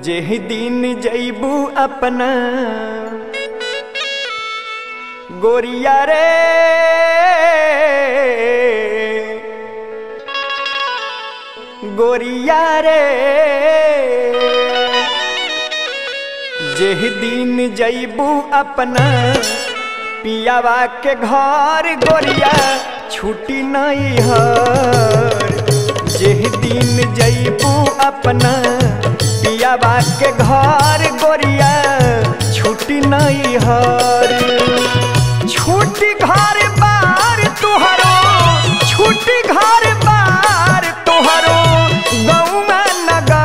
जेह दिन जैबू अपना। गोरिया रे। गोरिया रे। जेह दिन जैबू अपना। पियावा के घर गोरिया छुट्टी नहीं हर। जेह दिन जैबू अपना। पियावा के घर गोरिया, छुट्टी नहीं हर। छुट्टी घर बार तुहरो, छुट्टी घर बार तुहरो गौमा नगर।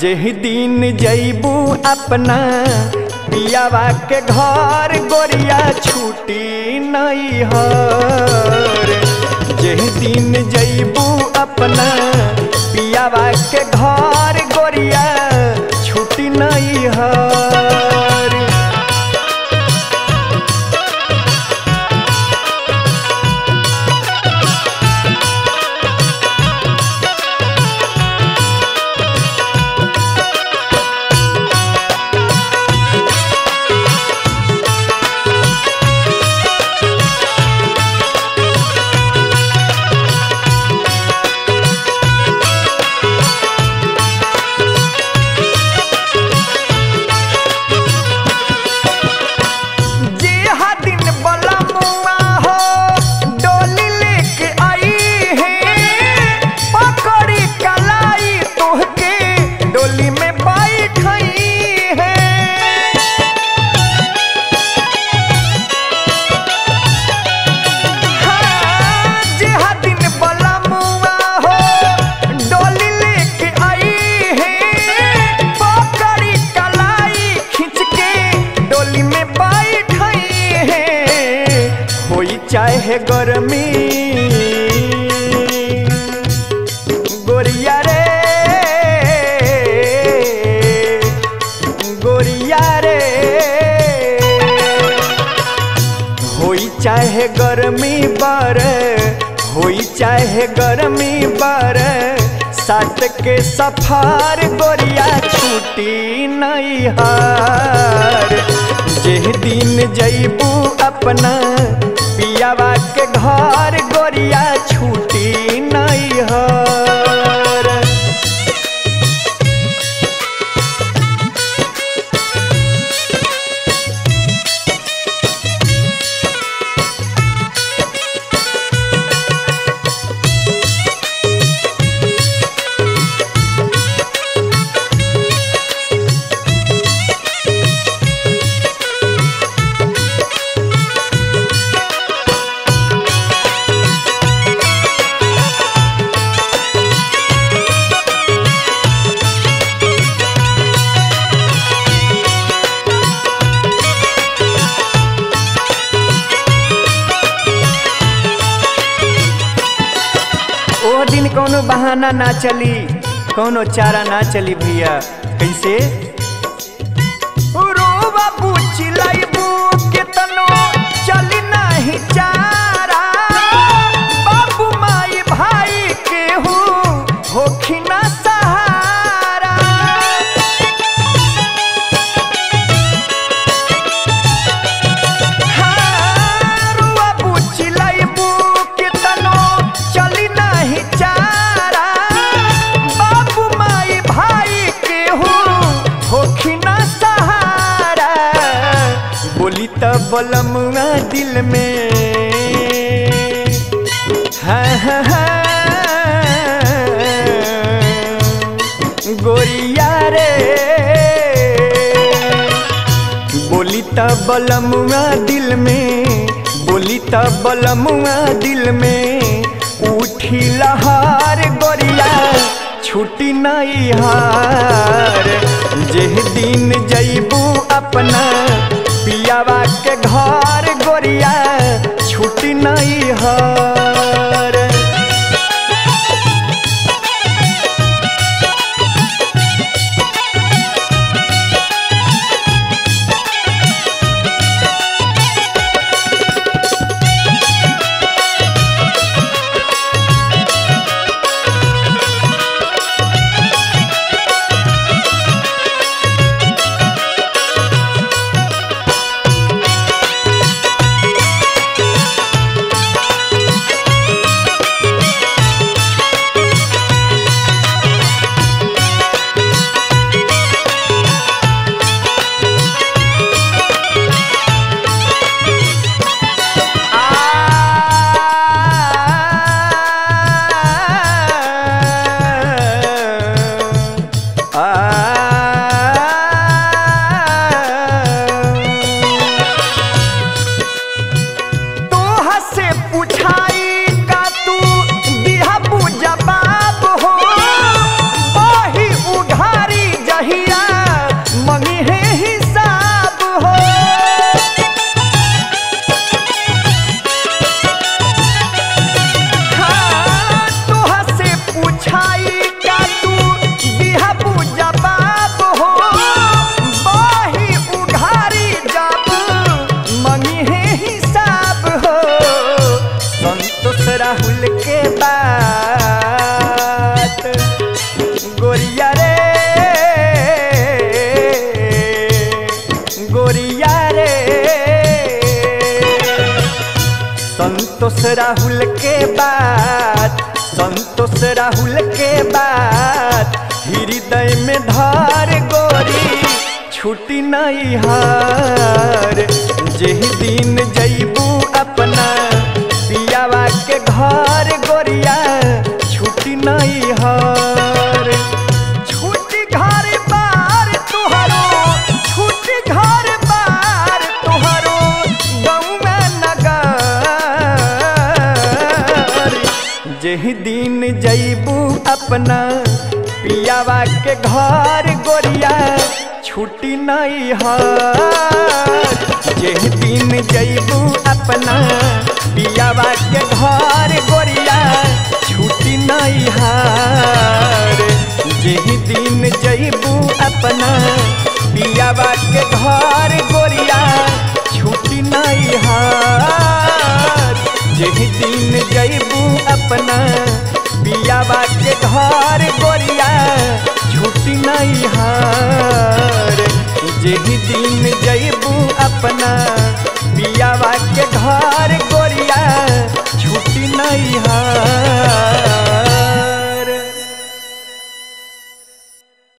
जेह दिन जैबू अपना पियावा के घर गोरिया, छुट्टी नहीं हर। जेह दिन जैबू अपना। पियावा के घर गोरिया चाहे गर्मी। गोरिया रे। गोरिया रे। होई चाहे गर्मी बर, होई चाहे गर्मी बर साट के सफार गोरिया छुट्टी नहीं हार। जेह दिन जैबू अपना कोनो बहाना ना चली कोनो चारा ना चली भैया। कैसे? रो बाबू लाइबू बोली बलमुआ दिल में। हाँ हाँ हाँ। गोरिया रे। बोली त बलमुआ दिल में, बोली त बलमुआ दिल में। उठी लहार गोरिया, छुट्टी नहीं हार। जेह दिन जैबू अपना पियावा के घर गोरिया संतोष राहुल के बाद संतोष राहुल के बाद हृदय में धार गोरी छुट्टी नहीं हार जेही दिन जैबू अपना पियावा के घर गोरिया छुट्टी नहीं हार पियावा के घर गोरिया, छुट्टी नहीं हार जेह दिन जैबू अपना, पियावा के घर गोरिया, छुट्टी नहीं हार जेह दिन जैबू अपना, पियावा के घर गोरिया, छुट्टी नहीं हार जेह दिन जैबू अपना पियावा के घर गोरिया झूठी नहीं हार जे दिन जय